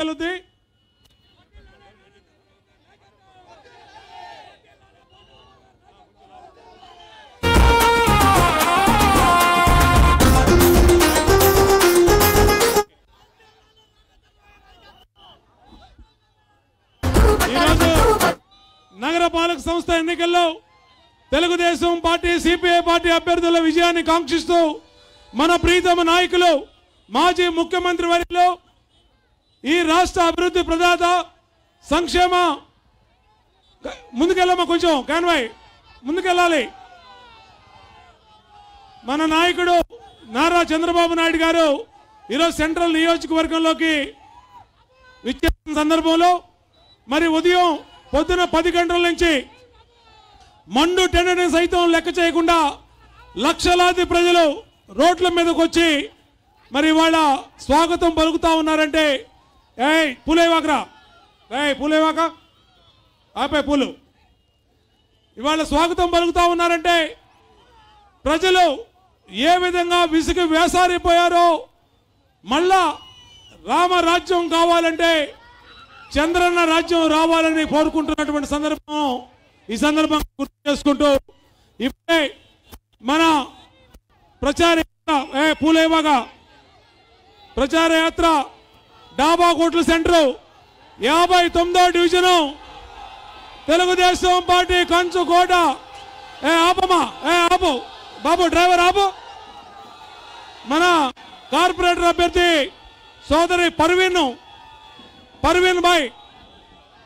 వెళ్తుంది నగర పాలక సంస్థ ఎన్నికల్లో తెలుగుదేశం పార్టీ సిపిఐ పార్టీ అభ్యర్థుల విజయాన్ని కాంక్షిస్తూ మన ప్రీతమ నాయకులు మాజీ ముఖ్యమంత్రి వారిలో ఈ రాష్ట్ర అభివృద్ధి ప్రదాత సంక్షేమ ముందుకెళ్ళమ్మా కొంచెం కాన్వాయ్ ముందుకెళ్ళాలి. మన నాయకుడు నారా చంద్రబాబు నాయుడు గారు ఈరోజు సెంట్రల్ నియోజకవర్గంలోకి విచ్చేసిన సందర్భంలో మరి ఉదయం పొద్దున పది గంటల నుంచి మండు టెండర్ని సైతం లెక్క చేయకుండా లక్షలాది ప్రజలు రోడ్ల మీదకి వచ్చి మరి ఇవాళ స్వాగతం పలుకుతా ఉన్నారంటే ఏయ్ పూలేవాకరా ఏయ్ పూలేవాక ఆపే పూలు. ఇవాళ స్వాగతం పలుకుతా ఉన్నారంటే ప్రజలు ఏ విధంగా విసిగి వేసారిపోయారో మళ్ళా రామరాజ్యం కావాలంటే చంద్రన్న రాజ్యం రావాలని కోరుకుంటున్నటువంటి సందర్భం ఈ సందర్భంగా గుర్తు చేసుకుంటూ ఇప్పుడే మన ప్రచార యాత్ర ఏ పూలేవాగా ప్రచార యాత్ర డాబా కోట్ల సెంటర్. యాభై తొమ్మిదో డివిజను. తెలుగుదేశం పార్టీ కంచు కోట. ఏ ఆపమా ఏ ఆపు. బాబు డ్రైవర్ ఆపు. మన కార్పొరేటర్ అభ్యర్థి సోదరి పర్వీన్ పర్వీన్ బాయ్.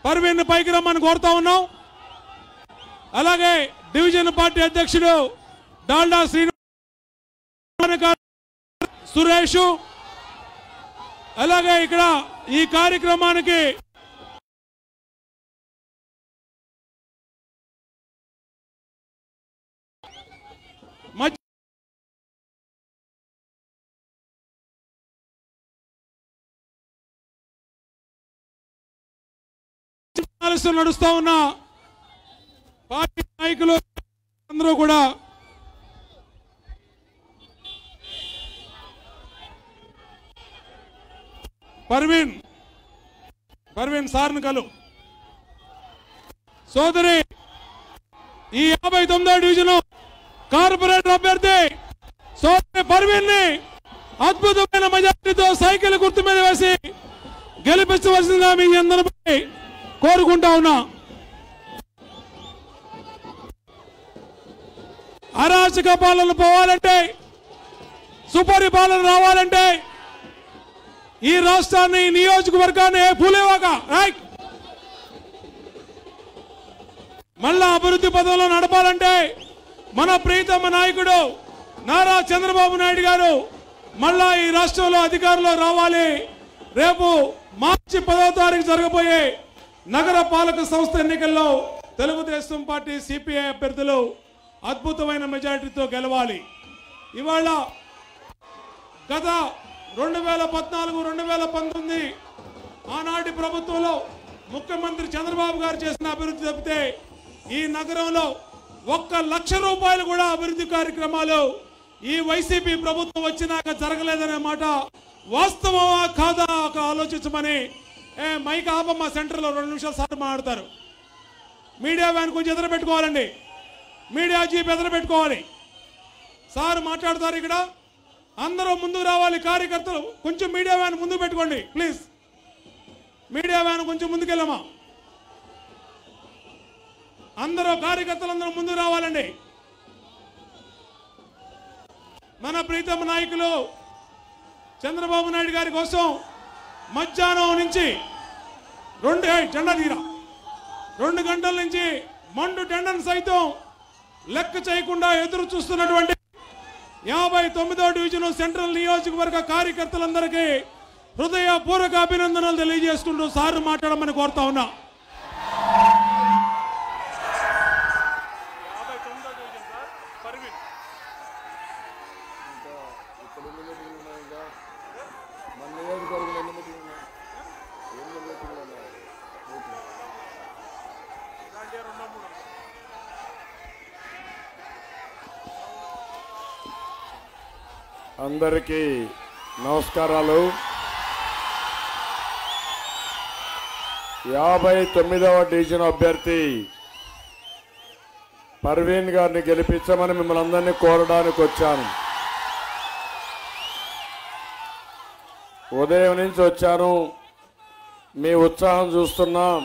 పర్వీన్ పైకి రమ్మని కోరుతా ఉన్నాం. అలాగే డివిజన్ పార్టీ అధ్యక్షుడు డాల్డా శ్రీను సురేష్ అలాగే ఇక్కడ ఈ కార్యక్రమానికి నడుస్తూ నడుస్తా ఉన్న పార్టీ నాయకులు అందరూ కూడా పర్వీన్ పర్వీన్ సార్ను కలు. సోదరి ఈ యాభై తొమ్మిదో డివిజన్ కార్పొరేటర్ అభ్యర్థి సోదరి పర్వీన్ని అద్భుతమైన మెజార్టీతో సైకిల్ గుర్తు మీద వేసి గెలిపించవలసిందిగా మీ అందరిపై కోరుకుంటా ఉన్నా. అరాచక పాలన పోవాలంటే సుపరిపాలన రావాలంటే ఈ రాష్ట్రాన్ని నియోజకవర్గాన్ని పూలేవాగా రైట్ మళ్ళా అభివృద్ధి పదంలో నడపాలంటే మన ప్రీతమ నాయకుడు నారా చంద్రబాబు నాయుడు గారు మళ్ళా ఈ రాష్ట్రంలో అధికారంలో రావాలి. రేపు మార్చి పదవ తారీఖు జరగబోయే నగర పాలక సంస్థ ఎన్నికల్లో తెలుగుదేశం పార్టీ సిపిఐ అభ్యర్థులు అద్భుతమైన మెజారిటీతో గెలవాలి. ఇవాళ గత రెండు వేల పద్నాలుగు రెండు వేల పంతొమ్మిది ఆనాటి ప్రభుత్వంలో ముఖ్యమంత్రి చంద్రబాబు గారు చేసిన అభివృద్ధి తప్పితే ఈ నగరంలో ఒక్క లక్ష రూపాయలు కూడా అభివృద్ధి కార్యక్రమాలు ఈ వైసీపీ ప్రభుత్వం వచ్చినాక జరగలేదనే మాట వాస్తవమా కాదా ఒక ఆలోచించమని ఏ మైక్ ఆపమ్మ సెంటర్లో రెండు నిమిషాలు సార్ మాట్లాడతారు. మీడియా వ్యాన్ కొంచెం ఎదురు పెట్టుకోవాలండి. మీడియా జీప్ ఎదురు పెట్టుకోవాలి. సార్ మాట్లాడతారు ఇక్కడ. అందరూ ముందుకు రావాలి కార్యకర్తలు. కొంచెం మీడియా వ్యాన్ ముందు పెట్టుకోండి ప్లీజ్. మీడియా వ్యాన్ కొంచెం ముందుకెళ్ళమా? అందరూ కార్యకర్తలందరూ ముందుకు రావాలండి. మన ప్రీతమ నాయకులు చంద్రబాబు నాయుడు గారి కోసం మధ్యాహ్నం నుంచి రెండు జెండా తీరా. రెండు గంటల నుంచి మండు టెండన్ సైతం లెక్క చేయకుండా ఎదురు చూస్తున్నటువంటి యాభై తొమ్మిదో డివిజన్ సెంట్రల్ నియోజకవర్గ కార్యకర్తలందరికీ హృదయపూర్వక అభినందనలు తెలియజేసుకుంటూ సార్ మాట్లాడమని కోరుతా ఉన్నా ఇక్కడ ఎన్ని మీటింగ్లు ఉన్నాయి ఇంకా మన నియోజకవర్గంలో ఎన్ని మీటింగ్లు ఉన్నాయి ఎన్ని మీటింగ్లు ఉన్నాయి మీటింగ్ అందరికీ నమస్కారాలు. యాభై తొమ్మిదవ డివిజన్ అభ్యర్థి పర్వీన్ గారిని గెలిపించమని మిమ్మల్ని అందరినీ కోరడానికి వచ్చాను. ఉదయం నుంచి వచ్చాను. మీ ఉత్సాహం చూస్తున్నా.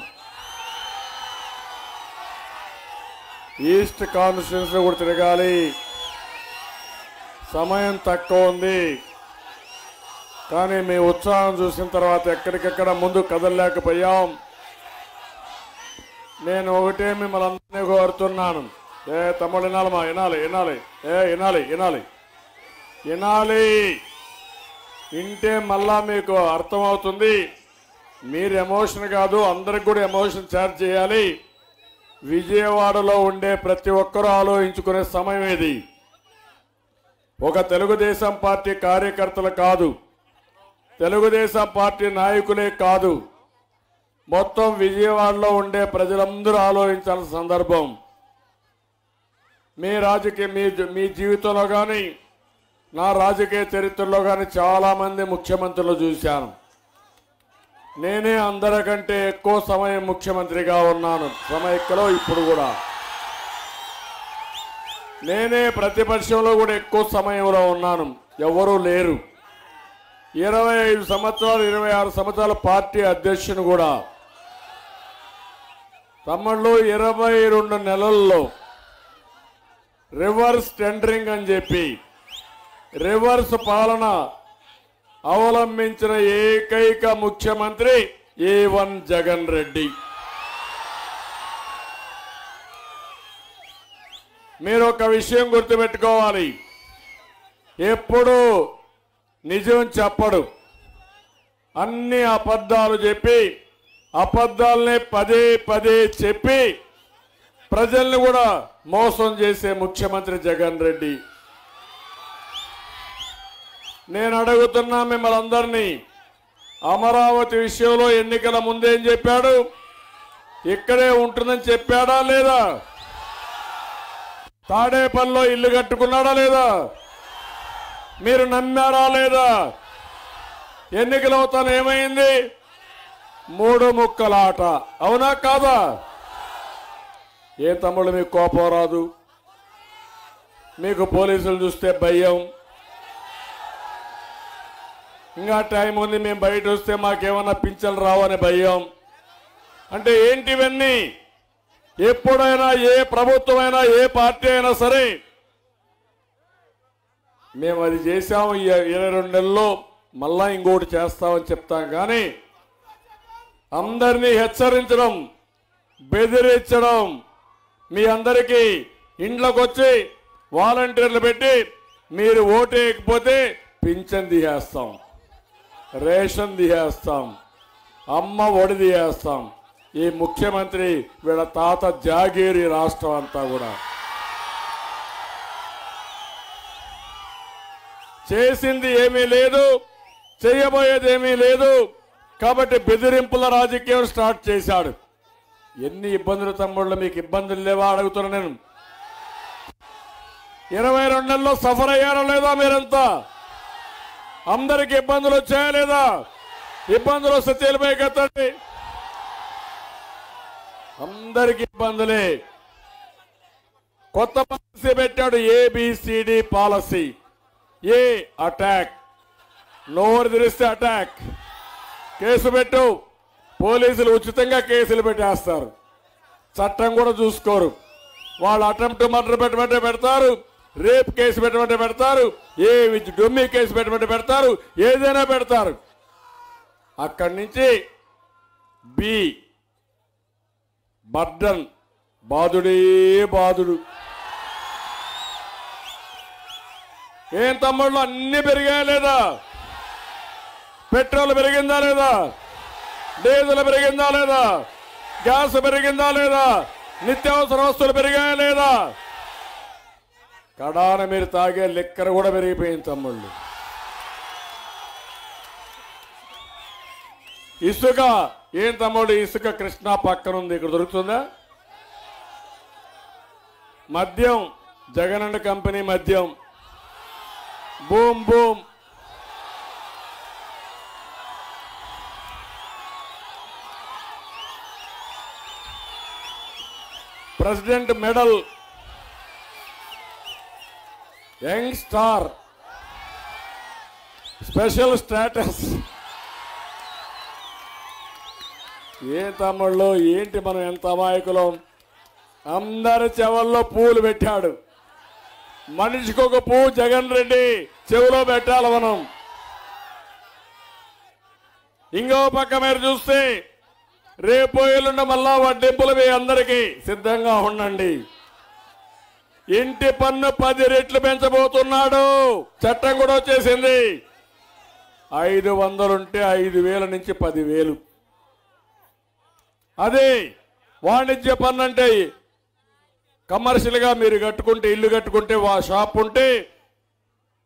ఈస్ట్ కాన్స్టిట్యున్సీ కూడా తిరగాలి. సమయం తక్కువ ఉంది కానీ మీ ఉత్సాహం చూసిన తర్వాత ఎక్కడికెక్కడ ముందు కదలలేకపోయాం. నేను ఒకటే మిమ్మల్ని అందరినీ కోరుతున్నాను. ఏ తమ్ముడు వినాలమ్మా వినాలి వినాలి. ఏ వినాలి వినాలి. వినాలి. వింటే మళ్ళా మీకు అర్థమవుతుంది. మీరు ఎమోషన్ కాదు అందరికి కూడా ఎమోషన్ ఛార్జ్ చేయాలి. విజయవాడలో ఉండే ప్రతి ఒక్కరూ ఆలోచించుకునే సమయం ఇది. ఒక తెలుగుదేశం పార్టీ కార్యకర్తలు కాదు. తెలుగుదేశం పార్టీ నాయకులే కాదు. మొత్తం విజయవాడలో ఉండే ప్రజలందరూ ఆలోచించాల్సిన సందర్భం. మీ రాజకీయ మీ మీ జీవితంలో కానీ నా రాజకీయ చరిత్రలో కానీ చాలామంది ముఖ్యమంత్రులు చూశాను. నేనే అందరికంటే ఎక్కువ సమయం ముఖ్యమంత్రిగా ఉన్నాను. సమైక్యలో ఇప్పుడు కూడా. నేనే ప్రతిపక్షంలో కూడా ఎక్కువ సమయంలో ఉన్నాను. ఎవరూ లేరు. ఇరవై ఐదు సంవత్సరాలు ఇరవై ఆరు సంవత్సరాల పార్టీ అధ్యక్షుని కూడా. తమ్ముళ్ళు ఇరవై రెండు నెలల్లో రివర్స్ టెండరింగ్ అని చెప్పి రివర్స్ పాలన అవలంబించిన ఏకైక ముఖ్యమంత్రి ఏ వన్ జగన్ రెడ్డి. మీరు ఒక విషయం గుర్తుపెట్టుకోవాలి. ఎప్పుడు నిజం చెప్పడు. అన్ని అబద్ధాలు చెప్పి అబద్ధాలనే పదే పదే చెప్పి ప్రజల్ని కూడా మోసం చేసే ముఖ్యమంత్రి జగన్ రెడ్డి. నేను అడుగుతున్నా మిమ్మల్ని అందరినీ అమరావతి విషయంలో ఎన్నికల ముందేం చెప్పాడు? ఇక్కడే ఉంటుందని చెప్పాడా లేదా? తాడేపల్లిలో ఇల్లు కట్టుకున్నాడా లేదా? మీరు నమ్మారా లేదా? ఎన్నికలు అవుతాను ఏమైంది? మూడు ముక్కలాట. అవునా కాదా? ఏ తమ్ముళ్ళు మీకు కోపం రాదు. మీకు పోలీసులు చూస్తే భయం. ఇంకా టైం ఉంది మేము బయట వస్తే మాకేమన్నా పింఛన్లు రావని భయం. అంటే ఏంటివన్నీ ఎప్పుడైనా ఏ ప్రభుత్వమైనా ఏ పార్టీ అయినా సరే మేము అది చేసాము ఇరవై రెండు నెలల్లో మళ్ళా ఇంకోటి చేస్తామని చెప్తాం. కానీ అందరినీ హెచ్చరించడం బెదిరించడం మీ అందరికీ ఇండ్లకొచ్చి వచ్చి వాలంటీర్లు పెట్టి మీరు ఓటేయకపోతే పింఛన్ తీసేస్తాం రేషన్ తీసేస్తాం అమ్మ ఒడి తీసేస్తాం ఈ ముఖ్యమంత్రి వీళ్ళ తాత జాగీరి రాష్ట్రం అంతా కూడా. చేసింది ఏమీ లేదు చేయబోయేది ఏమీ లేదు కాబట్టి బెదిరింపుల రాజకీయం స్టార్ట్ చేశాడు. ఎన్ని ఇబ్బందులు తమ్ముళ్ళు మీకు ఇబ్బందులు లేవా అడుగుతున్నా నేను. ఇరవై రెండు నెలల్లో సఫర్ అయ్యారా లేదా మీరంతా? అందరికి ఇబ్బందులు వచ్చాయా లేదా? ఇబ్బందులు వస్తే తేలిపోయి అందరికి ఇబ్బందులే. కొత్త పాలసీ పెట్టాడు ఏబిసిడి పాలసీ. ఏ అటాక్. నోరు తెరిస్తే అటాక్. కేసు పెట్టు. పోలీసులు ఉచితంగా కేసులు పెట్టేస్తారు. చట్టం కూడా చూసుకోరు. వాళ్ళు అటెంప్ట్ మర్డర్ పెట్టమంటే పెడతారు. రేప్ కేసు పెట్టమంటే పెడతారు. ఏ డొమ్మి కేసు పెట్టమంటే పెడతారు. ఏదైనా పెడతారు. అక్కడి నుంచి బి బర్డన్ బాధుడే బాధుడు ఏం తమ్ముళ్ళు అన్ని పెరిగాయా లేదా? పెట్రోల్ పెరిగిందా లేదా? డీజిల్ పెరిగిందా లేదా? గ్యాస్ పెరిగిందా లేదా? నిత్యావసర వస్తువులు పెరిగాయా లేదా? కడాన మీరు తాగే లిక్కర్ కూడా పెరిగిపోయింది తమ్ముళ్ళు. ఇసుక ఏం తమ్ముడు ఇసుక కృష్ణ పక్కన ఉంది ఇక్కడ దొరుకుతుందా? మద్యం జగన్ అండ్ కంపెనీ మద్యం. Boom boom. President medal. Young star. Special status. ఏ తమ్ముళ్ళు ఏంటి మనం ఎంత అమాయకులం? అందరి చెవుల్లో పూలు పెట్టాడు. మనిషికి ఒక పువ్వు జగన్ రెడ్డి చెవిలో పెట్టాలి మనం. ఇంకో పక్క మీరు చూస్తే రేపు ఎల్లుండి మళ్ళా వడ్డింపులు మీ అందరికీ సిద్ధంగా ఉండండి. ఇంటి పన్ను పది రెట్లు పెంచబోతున్నాడు. చట్టం కూడా వచ్చేసింది. ఐదు వందలుంటే ఐదు వేల నుంచి పదివేలు. అదే వాణిజ్య పన్ను అంటే కమర్షియల్గా మీరు కట్టుకుంటే ఇల్లు కట్టుకుంటే వా షాప్ ఉంటే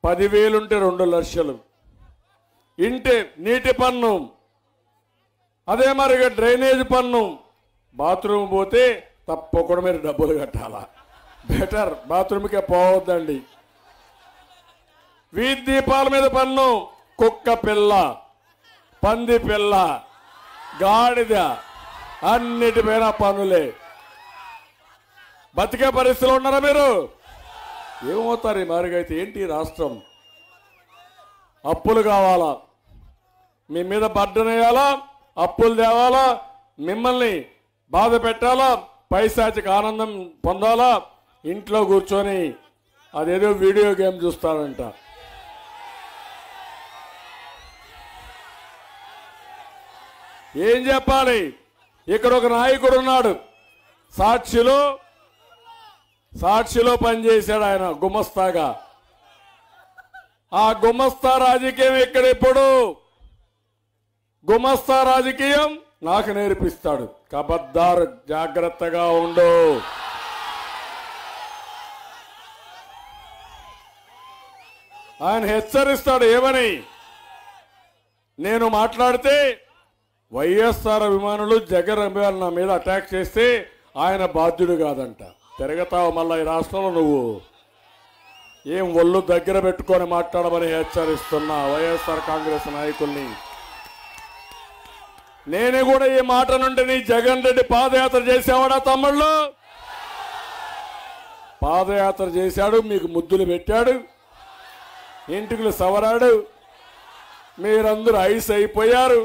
పదివేలుంటే రెండు లక్షలు. ఇంటి నీటి పన్ను అదే మరి డ్రైనేజ్ పన్ను బాత్రూమ్ పోతే తప్పకుండా మీరు డబ్బులు కట్టాలా? బెటర్ బాత్రూమ్కే పోవద్దండి. వీధి దీపాల మీద పన్ను కుక్క పిల్ల పంది పిల్ల గాడిద అన్నిటిపైన పనులే. బతికే పరిస్థితిలో ఉన్నారా మీరు? ఏమవుతారు ఈ మారిగైతే ఏంటి రాష్ట్రం? అప్పులు కావాలా? మీ మీద బర్డన్ వేయాలా? అప్పులు తేవాలా? మిమ్మల్ని బాధ పెట్టాలా? పైశాచిక ఆనందం పొందాలా? ఇంట్లో కూర్చొని అదేదో వీడియో గేమ్ చూస్తారంట ఏం చెప్పాలి? ఇక్కడ ఒక నాయకుడు ఉన్నాడు. సాక్షిలో సాక్షిలో పనిచేశాడు ఆయన గుమస్తాగా. ఆ గుమస్తా రాజకీయం ఇక్కడ ఇప్పుడు గుమస్తా రాజకీయం నాకు నేర్పిస్తాడు. కబద్దారు జాగ్రత్తగా ఉండు. ఆయన హెచ్చరిస్తాడు ఏమని? నేను మాట్లాడితే వైఎస్ఆర్ అభిమానులు జగన్ అభిమానులు నా మీద అటాక్ చేస్తే ఆయన బాధ్యుడు కాదంట. తిరగతావు మళ్ళా ఈ రాష్ట్రంలో నువ్వు. ఏం ఒళ్ళు దగ్గర పెట్టుకొని మాట్లాడమని హెచ్చరిస్తున్నా వైఎస్ఆర్ కాంగ్రెస్ నాయకుల్ని. నేను కూడా ఈ మాట నుండి నీ జగన్ రెడ్డి పాదయాత్ర చేసేవాడా తమ్ముళ్ళు? పాదయాత్ర చేశాడు మీకు ముద్దులు పెట్టాడు ఇంటికి సవరాడు మీరందరూ ఐస్ అయిపోయారు.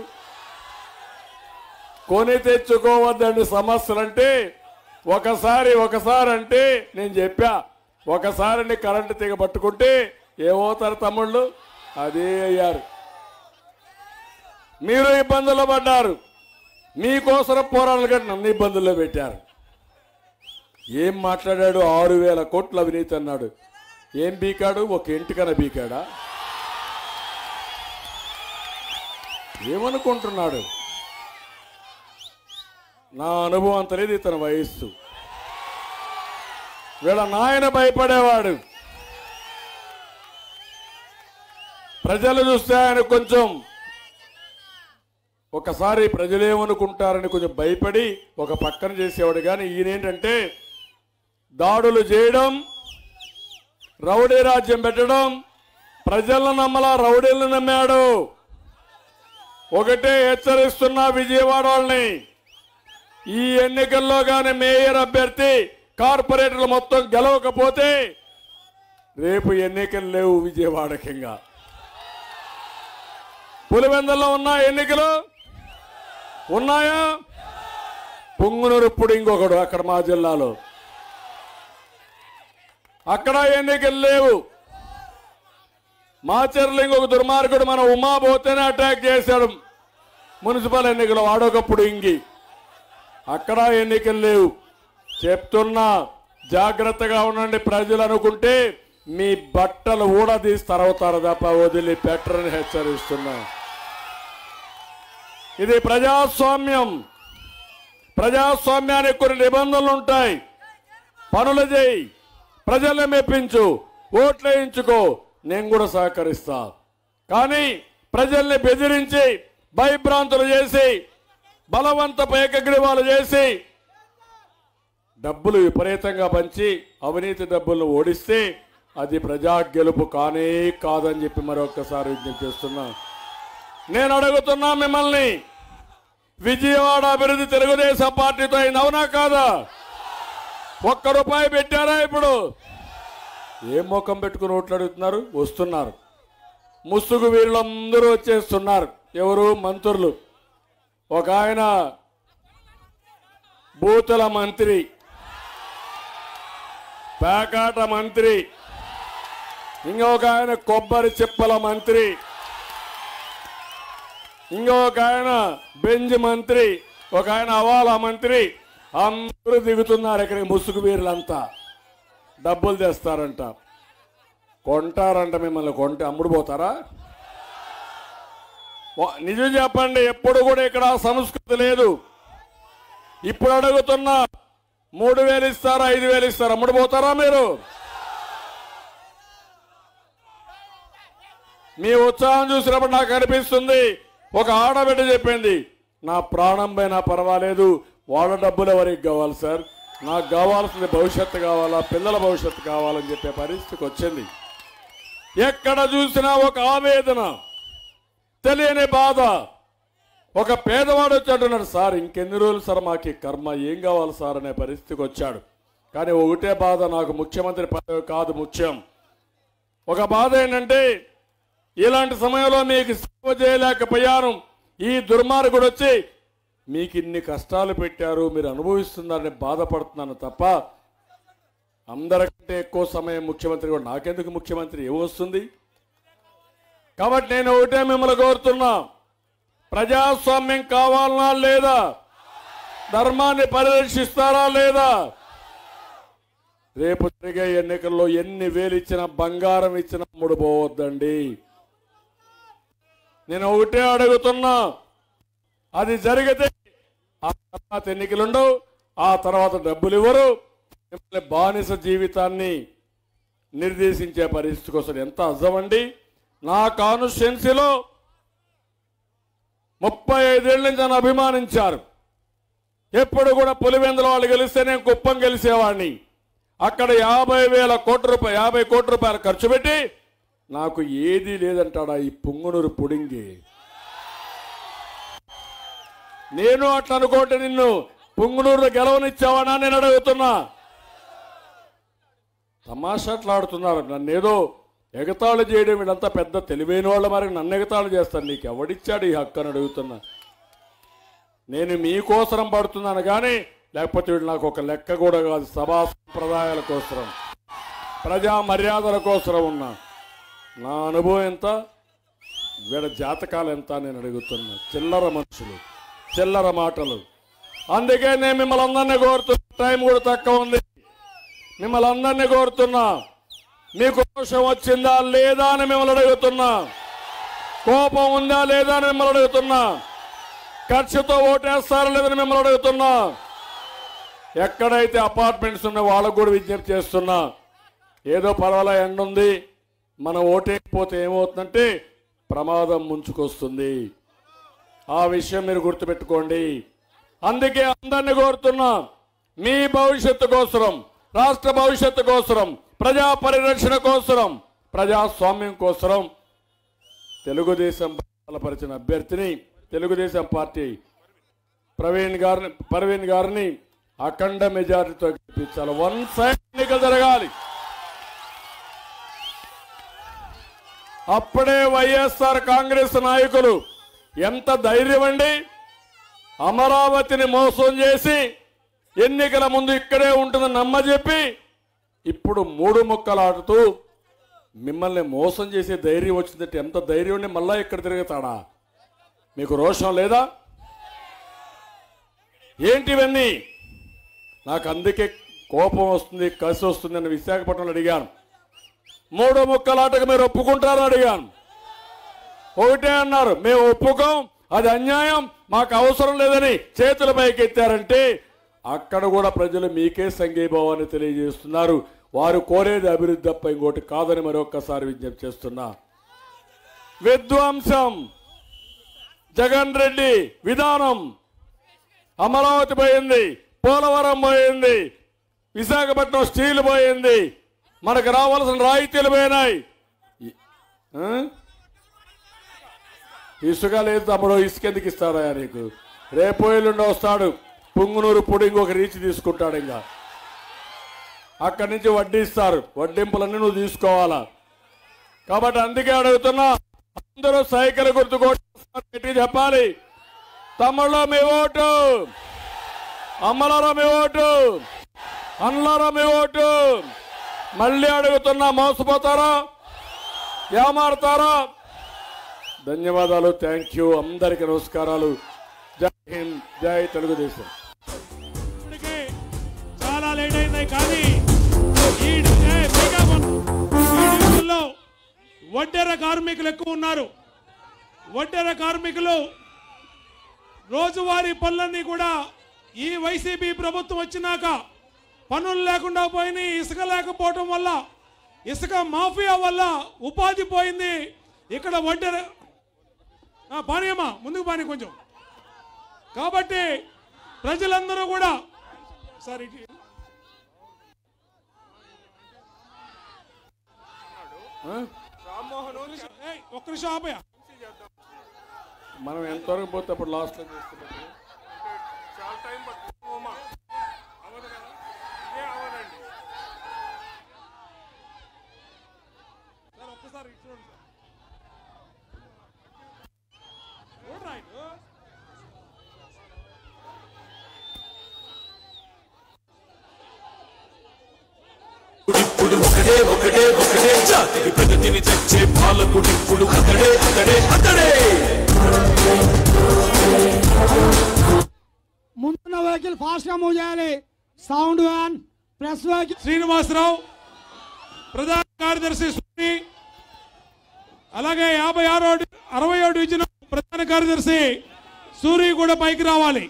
కొని తెచ్చుకోవద్దండి సమస్యలు అంటే ఒకసారి ఒకసారి అంటే నేను చెప్పా ఒకసారి నీ కరెంటు తీగ పట్టుకుంటే ఏమవుతారు తమ్ముళ్ళు అదే అయ్యారు. మీరు ఇబ్బందుల్లో పడ్డారు మీకోసం పోరాటాలు కట్టి నన్ను ఇబ్బందుల్లో పెట్టారు. ఏం మాట్లాడాడు? ఆరు వేల కోట్ల అవినీతి అన్నాడు. ఏం బీకాడు? ఒక ఇంటికన బీకాడా? ఏమనుకుంటున్నాడు? నా అనుభవం అంత లేదు ఇతని వయస్సు. వీళ్ళ నాయన భయపడేవాడు. ప్రజలు చూస్తే ఆయన కొంచెం ఒకసారి ప్రజలేమనుకుంటారని కొంచెం భయపడి ఒక పక్కన చేసేవాడు. కానీ ఈయనేంటంటే దాడులు చేయడం రౌడీ రాజ్యం పెట్టడం ప్రజలను నమ్మలా రౌడీలను నమ్మాడు. ఒకటే హెచ్చరిస్తున్నా విజయవాడ వాళ్ళని. ఈ ఎన్నికల్లో కానీ మేయర్ అభ్యర్థి కార్పొరేటర్లు మొత్తం గెలవకపోతే రేపు ఎన్నికలు లేవు విజయవాడకంగా. పులివెందల్లో ఉన్న ఎన్నికలు? ఉన్నాయా? పొంగునూరు ఇప్పుడు ఇంకొకడు అక్కడ మా జిల్లాలో. అక్కడ ఎన్నికలు లేవు. మాచర్లు ఇంకొక దుర్మార్గుడు మన ఉమా పోతేనే అటాక్ చేశాడు. మున్సిపల్ ఎన్నికలు వాడొకప్పుడు ఇంగి. అక్కడ ఎన్నికలు లేవు. చెప్తున్నా జాగ్రత్తగా ఉండండి ప్రజలు అనుకుంటే మీ బట్టలు ఊడదీసి తరవుతారు తప్ప వదిలి పెట్టరని హెచ్చరిస్తున్నా. ఇది ప్రజాస్వామ్యం. ప్రజాస్వామ్యానికి కొన్ని నిబంధనలు ఉంటాయి. పనులు చేయి. ప్రజల్ని మెప్పించు. ఓట్లు వేయించుకో. నేను కూడా సహకరిస్తా. కానీ ప్రజల్ని బెదిరించి భయభ్రాంతులు చేసి బలవంతపు ఏకగ్రీవాలు చేసి డబ్బులు విపరీతంగా పంచి అవినీతి డబ్బులను ఓడిస్తే అది ప్రజా గెలుపు కానే కాదని చెప్పి మరొకసారి విజ్ఞప్తి చేస్తున్నా. నేను అడుగుతున్నా మిమ్మల్ని విజయవాడ అభివృద్ధి తెలుగుదేశం పార్టీతో అయింది అవునా కాదా? ఒక్క రూపాయి పెట్టారా ఇప్పుడు? ఏం ముఖం పెట్టుకుని ఓట్లు అడుగుతున్నారు వస్తున్నారు. ముసుగు వీళ్ళందరూ వచ్చేస్తున్నారు. ఎవరు? మంత్రులు. ఒక ఆయన బూతుల మంత్రి పేకాట మంత్రి ఇంకొక ఆయన కొబ్బరి చిప్పల మంత్రి ఇంకొక ఆయన బెంజ్ మంత్రి ఒక ఆయన అవాల మంత్రి అందరూ దిగుతున్నారు ఇక్కడ ముసుగు వీరులంతా. డబ్బులు తెస్తారంట. కొంటారంట మిమ్మల్ని కొంటే అమ్ముడు పోతారా? నిజం చెప్పండి ఎప్పుడు కూడా ఇక్కడ సంస్కృతి లేదు. ఇప్పుడు అడుగుతున్నా మూడు వేలు ఇస్తారా ఐదు వేలు ఇస్తారా? అమ్ముడు పోతారా మీరు? మీ ఉత్సాహం చూసినప్పుడు నాకు అనిపిస్తుంది ఒక ఆడబిడ్డ చెప్పింది నా ప్రాణం పైన పర్వాలేదు వాళ్ళ డబ్బులు ఎవరికి కావాలి సార్? నాకు కావాల్సింది భవిష్యత్తు కావాలా పిల్లల భవిష్యత్తు కావాలని చెప్పే పరిస్థితికి వచ్చింది. ఎక్కడ చూసినా ఒక ఆవేదన. తెలియని బాధ. ఒక పేదవాడు వచ్చి అంటున్నాడు సార్ ఇంకెన్ని రోజులు సార్ మాకు కర్మ? ఏం కావాలి సార్? అనే పరిస్థితికి వచ్చాడు. కానీ ఒకటే బాధ నాకు ముఖ్యమంత్రి పదవి కాదు ముఖ్యం. ఒక బాధ ఏంటంటే ఇలాంటి సమయంలో మీకు సేవ చేయలేకపోయాను. ఈ దుర్మార్గుడు వచ్చి మీకు ఇన్ని కష్టాలు పెట్టారు మీరు అనుభవిస్తున్నారని బాధపడుతున్నాను తప్ప అందరికంటే ఎక్కువ సమయం ముఖ్యమంత్రి కూడా నాకెందుకు ముఖ్యమంత్రి? ఏమొస్తుంది కాబట్టి నేను ఒకటే మిమ్మల్ని కోరుతున్నా. ప్రజాస్వామ్యం కావాలనా లేదా? ధర్మాన్ని పరిరక్షిస్తారా లేదా? రేపు జరిగే ఎన్నికల్లో ఎన్ని వేలు ఇచ్చినా బంగారం ఇచ్చినా ముడిపోవద్దండి నేను ఒకటే అడుగుతున్నా. అది జరిగితే ఆ తర్వాత ఎన్నికలుండవు ఆ తర్వాత డబ్బులు ఇవ్వరు. మిమ్మల్ని బానిస జీవితాన్ని నిర్దేశించే పరిస్థితికి వస్తుంది ఎంత అర్థమండి నా కాన్స్టిట్యున్సీలో ముప్పై ఐదేళ్ళ నుంచి నన్ను అభిమానించారు. ఎప్పుడు కూడా పులివెందుల వాళ్ళు గెలిస్తే నేను కుప్పం గెలిచేవాడిని. అక్కడ యాభై వేల కోట్ల రూపాయలు యాభై కోట్ల రూపాయలు ఖర్చు పెట్టి నాకు ఏదీ లేదంటాడా ఈ పుంగునూరు పుడింగి. నేను అట్లా అనుకోంటే నిన్ను పుంగునూరులో గెలవనిచ్చావనా నేను అడుగుతున్నా. తమాషాట్లాడుతున్నారు నన్ను ఏదో ఎగతాళి చేయడం వీళ్ళంతా పెద్ద తెలివైన వాళ్ళ మరి నన్ను ఎగతాళు చేస్తాను నీకు ఎవడిచ్చాడు ఈ హక్కు అని అడుగుతున్నా. నేను మీకోసరం పడుతున్నాను కానీ లేకపోతే వీడు నాకు ఒక లెక్క కూడా కాదు. సభా సంప్రదాయాల కోసరం ప్రజా మర్యాదల కోసరం ఉన్నా. నా అనుభవం ఎంత? వీడ జాతకాలు ఎంత నేను అడుగుతున్నా. చిల్లర మనుషులు చిల్లర మాటలు. అందుకే నేను మిమ్మల్ని అందరినీ కోరుతున్నా. టైం కూడా తక్కువ ఉంది. మిమ్మల్ని అందరినీ కోరుతున్నా. మీకు రోషం వచ్చిందా లేదా అని మిమ్మల్ని అడుగుతున్నా. కోపం ఉందా లేదా అని మిమ్మల్ని అడుగుతున్నా. ఖర్చుతో ఓటేస్తారా లేదని మిమ్మల్ని అడుగుతున్నా. ఎక్కడైతే అపార్ట్మెంట్స్ ఉన్న వాళ్ళకు కూడా విజ్ఞప్తి చేస్తున్నా. ఏదో పర్వాలే ఎండ ఉంది. మనం ఓటేయకపోతే ఏమవుతుందంటే ప్రమాదం ముంచుకొస్తుంది. ఆ విషయం మీరు గుర్తుపెట్టుకోండి. అందుకే అందరిని కోరుతున్నా. మీ భవిష్యత్తు కోసరం రాష్ట్ర భవిష్యత్తు కోసరం. ప్రజా పరిరక్షణ కోసరం ప్రజాస్వామ్యం కోసరం తెలుగుదేశం బలపరిచిన అభ్యర్థిని తెలుగుదేశం పార్టీ ప్రవీణ్ గారిని ప్రవీణ్ గారిని అఖండ మెజారిటీతో గెలిపించాలి. వన్ సైడ్ ఎన్నికలు జరగాలి. అప్పుడే వైఎస్ఆర్ కాంగ్రెస్ నాయకులు ఎంత ధైర్యం అండి? అమరావతిని మోసం చేసి ఎన్నికల ముందు ఇక్కడే ఉంటుందని నమ్మజెప్పి ఇప్పుడు మూడు ముక్కలాడుతూ మిమ్మల్ని మోసం చేసే ధైర్యం వచ్చిందంటే ఎంత ధైర్యం ఉండి మళ్ళా ఇక్కడ తిరుగుతాడా? మీకు రోషం లేదా? ఏంటివన్నీ నాకు అందుకే కోపం వస్తుంది కసి వస్తుంది అని విశాఖపట్నంలో అడిగాను. మూడో ముక్కలాటకు మీరు ఒప్పుకుంటారని అడిగాను. ఒకటే అన్నారు మేము ఒప్పుకోం అది అన్యాయం మాకు అవసరం లేదని చేతుల పైకి ఎత్తారంటే అక్కడ కూడా ప్రజలు మీకే సంఘీభావాన్ని తెలియజేస్తున్నారు. వారు కోరేది అభివృద్ధి తప్ప ఇంకోటి కాదని మరొక్కసారి విజ్ఞప్తి చేస్తున్నా. విధ్వంసం జగన్ రెడ్డి విధానం అమరావతి పోయింది పోలవరం పోయింది విశాఖపట్నం స్టీల్ పోయింది మనకు రావాల్సిన రాయితీలు పోయినాయి. ఇసుక లేదు తమ్ముడు ఇసుక ఎందుకు ఇస్తాడా నీకు? రేపు ఎల్లుండి వస్తాడు. పుంగునూరు పొడి ఒక రీచ్ తీసుకుంటాడు ఇంకా. అక్కడి నుంచి వడ్డీ ఇస్తారు వడ్డింపులన్నీ నువ్వు తీసుకోవాలా? కాబట్టి అందుకే అడుగుతున్నా అందరూ సైకిల్ గుర్తుకోటి చెప్పాలి. తమ్ముళ్ళ మీ ఓటు. అమ్మలారా మీ ఓటు. అన్నలారా మీ ఓటు. మళ్ళీ అడుగుతున్నా మోసపోతారా? ఏమారుతారా? ధన్యవాదాలు. Thank you. అందరికి నమస్కారాలు. జై హింద్. జై తెలుగుదేశం. ఉన్నాయి కానీ ఈ డివిజన్లో వడ్డెర కార్మికులు ఎక్కువ ఉన్నారు. వడ్డెర కార్మికులు రోజువారీ పనులన్నీ కూడా ఈ వైసీపీ ప్రభుత్వం వచ్చినాక పనులు లేకుండా పోయినాయి ఇసుక లేకపోవటం వల్ల ఇసుక మాఫియా వల్ల ఉపాధి పోయింది. ఇక్కడ వడ్డెర ఆ, పానీయమ్మా ముందుకు పానీ కొంచెం. కాబట్టి ప్రజలందరూ కూడా సార్ ఏయ్, ఒక్క నిమిషం ఆపయ్యా. మనం ఎంతవరకు పోతే అప్పుడు లాస్ట్లో చేస్తున్నాం సార్ ఒక్కసారి ఇటు చూడండి సార్. చూడరా ఇటు. ఇప్పుడు జాతికి ప్రగతిని తెచ్చే పాలకుడిప్పుడు అతడే అతడే అతడే. ముందున్న వెహికల్ ఫాస్ట్గా మూవ్ చేయాలి. Sound van press vehicle. Srinivasarao ప్రధాన కార్యదర్శి సుని అలాగే యాభై ఆరో అరవై డివిజన్ ప్రధాన కార్యదర్శి సూరి కూడా పైకి రావాలి.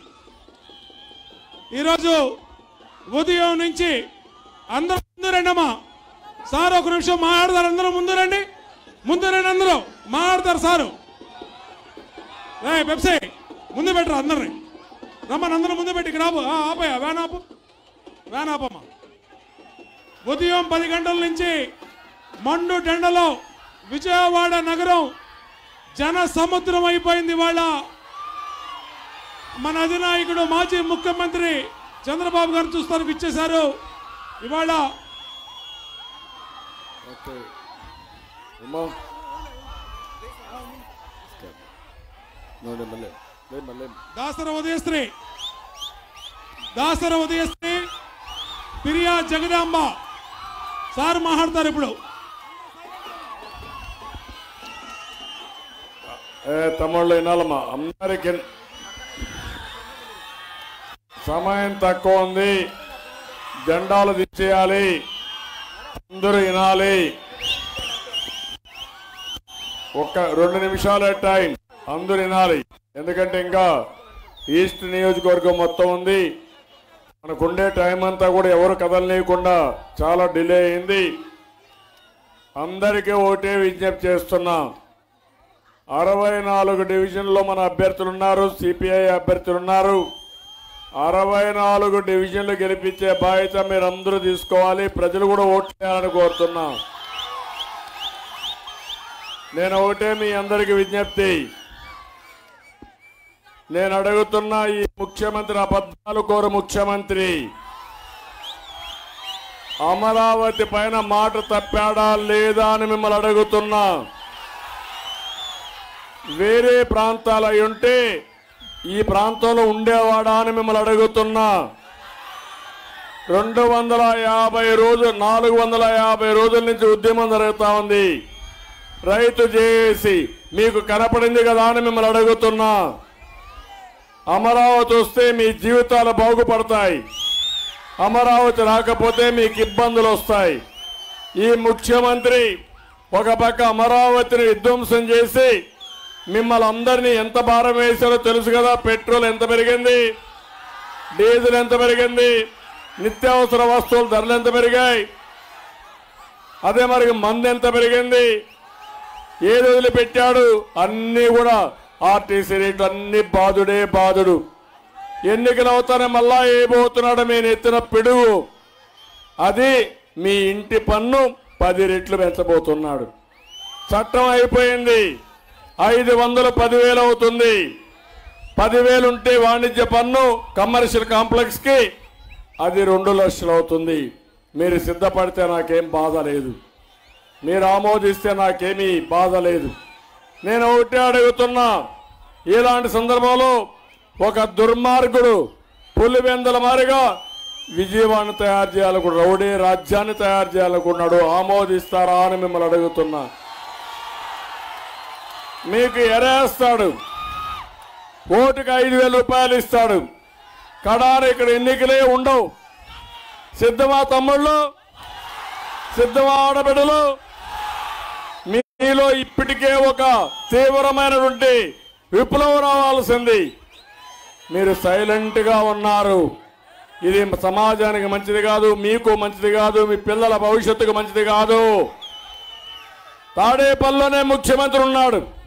ఈరోజు ఉదయం నుంచి అందరూ ముందు రండి అమ్మా సార్ ఒక నిమిషం మాట్లాడతారు అందరూ ముందు రండి. ముందు రండి అందరూ. మాట్లాడతారు సారు. రే పెప్సీ ముందు పెట్టరు అందరిని. రమ్మని అందరూ ముందు పెట్టి ఇక్కడ ఆపు. ఆ, ఆపయ్యా వ్యాన్ ఆపు. వ్యాన్ ఆపమ్మా. ఉదయం పది గంటల నుంచి మండు టెండలో విజయవాడ నగరం జన సముద్రం అయిపోయింది ఇవాళ. మన అధినాయకుడు మాజీ ముఖ్యమంత్రి చంద్రబాబు గారు చూస్తానికి ఇచ్చేశారు. ఇవాళ ఓకే ఉమా ನೋಡಿ ఉదయశ్రీ. దాసర ఉదయశ్రీ. పిరియా జగదాంబ. సార్ మాట్లాడతారు ఇప్పుడు. ఏ తమ్ముళ్ళు వినాలమ్మా. అందరికి సమయం తక్కువ ఉంది. జెండాలు దించేయాలి అందరూ వినాలి. ఒక్క రెండు నిమిషాల టైం అందరూ వినాలి. ఎందుకంటే ఇంకా ఈస్ట్ నియోజకవర్గం మొత్తం ఉంది. మనకుండే టైం అంతా కూడా ఎవరు కదలనీయకుండా చాలా డిలే అయింది. అందరికీ ఒకటే విజ్ఞప్తి చేస్తున్నా. అరవై నాలుగు డివిజన్లో మన అభ్యర్థులు ఉన్నారు సిపిఐ అభ్యర్థులు ఉన్నారు అరవై నాలుగు డివిజన్లు గెలిపించే బాధ్యత మీరు అందరూ తీసుకోవాలి. ప్రజలు కూడా ఓట్లు చేయాలని కోరుతున్నా. నేను ఒకటే మీ అందరికి విజ్ఞప్తి. నేను అడుగుతున్న ఈ ముఖ్యమంత్రి అబద్ధాలు కోరు ముఖ్యమంత్రి. అమరావతి పైన మాట తప్పాడా లేదా అని మిమ్మల్ని అడుగుతున్నా. వేరే ప్రాంతాలు అయి ఉంటే ఈ ప్రాంతంలో ఉండేవాడా అని మిమ్మల్ని అడుగుతున్నా. రెండు వందల యాభై రోజులు నాలుగు వందల యాభై రోజుల నుంచి ఉద్యమం జరుగుతూ ఉంది. రైతు చేసి మీకు కనపడింది కదా అని మిమ్మల్ని అడుగుతున్నా. అమరావతి వస్తే మీ జీవితాలు బాగుపడతాయి. అమరావతి రాకపోతే మీకు ఇబ్బందులు వస్తాయి. ఈ ముఖ్యమంత్రి ఒక పక్క అమరావతిని విధ్వంసం చేసి మిమ్మల్ని అందరినీ ఎంత భారం వేశారో తెలుసు కదా పెట్రోల్ ఎంత పెరిగింది? డీజిల్ ఎంత పెరిగింది? నిత్యావసర వస్తువుల ధరలు ఎంత పెరిగాయి? అదే మరి మందు ఎంత పెరిగింది? ఏది వదిలిపెట్టాడు? అన్నీ కూడా ఆర్టీసీ రేట్లు అన్ని బాధుడే బాధుడు. ఎన్నికలు అవుతానే మళ్ళా ఏబోతున్నాడు మీ నెత్తిన పిడుగు. అది మీ ఇంటి పన్ను పది రెట్లు పెంచబోతున్నాడు. చట్టం అయిపోయింది. ఐదు వందలు పదివేలు అవుతుంది. పదివేలు ఉంటే వాణిజ్య పన్ను కమర్షియల్ కాంప్లెక్స్కి అది రెండు లక్షలు అవుతుంది. మీరు సిద్ధపడితే నాకేం బాధ లేదు. మీరు ఆమోదిస్తే నాకేమీ బాధ లేదు. నేను ఒకటే అడుగుతున్నా ఇలాంటి సందర్భంలో ఒక దుర్మార్గుడు పులివెందల మారిగా విజయవాడను తయారు చేయాలనుకున్నాడు రౌడీ రాజ్యాన్ని తయారు చేయాలనుకున్నాడు ఆమోదిస్తారా అని మిమ్మల్ని అడుగుతున్నా. మీకు ఎరేస్తాడు. ఓటుకు ఐదు వేల రూపాయలు ఇస్తాడు. కడారు ఇక్కడ ఎన్నికలే ఉండవు. సిద్ధమా తమ్ముళ్ళు? సిద్ధమా ఆడబిడ్డలు? మీలో ఇప్పటికే ఒక తీవ్రమైనటువంటి విప్లవం రావాల్సింది. మీరు సైలెంట్గా ఉన్నారు. ఇది సమాజానికి మంచిది కాదు మీకు మంచిది కాదు మీ పిల్లల భవిష్యత్తుకు మంచిది కాదు. తాడేపల్లిలోనే ముఖ్యమంత్రి ఉన్నాడు.